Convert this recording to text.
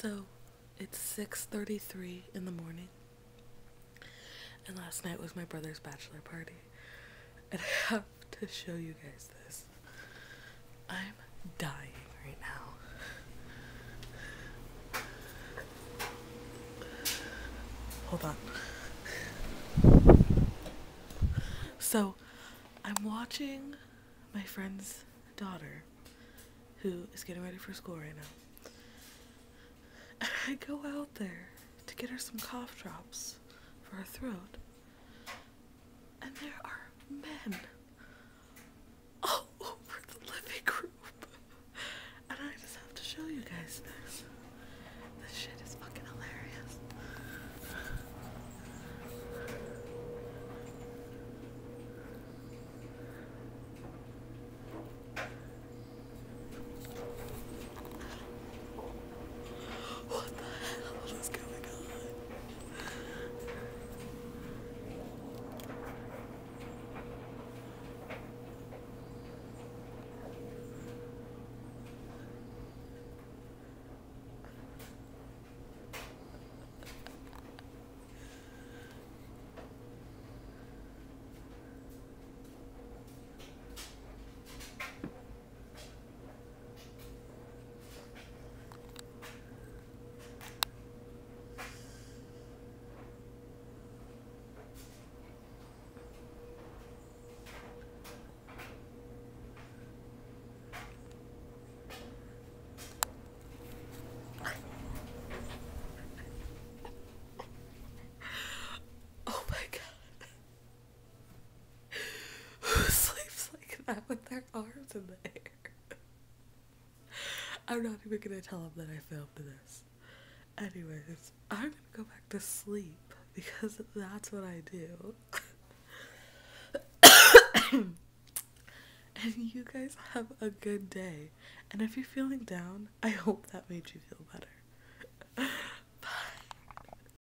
So, it's 6:33 in the morning. And last night was my brother's bachelor party. And I have to show you guys this. I'm dying right now. Hold on. So, I'm watching my friend's daughter, who is getting ready for school right now. I go out there to get her some cough drops for her throat. And there are men all over the living room. And I just have to show you guys. This shit is fucking hilarious. What the hell is going on? Oh my god. Who sleeps like arms in the air? I'm not even gonna tell him that I filmed this. Anyways, I'm gonna go back to sleep because that's what I do. and you guys have a good day. And if you're feeling down, I hope that made you feel better.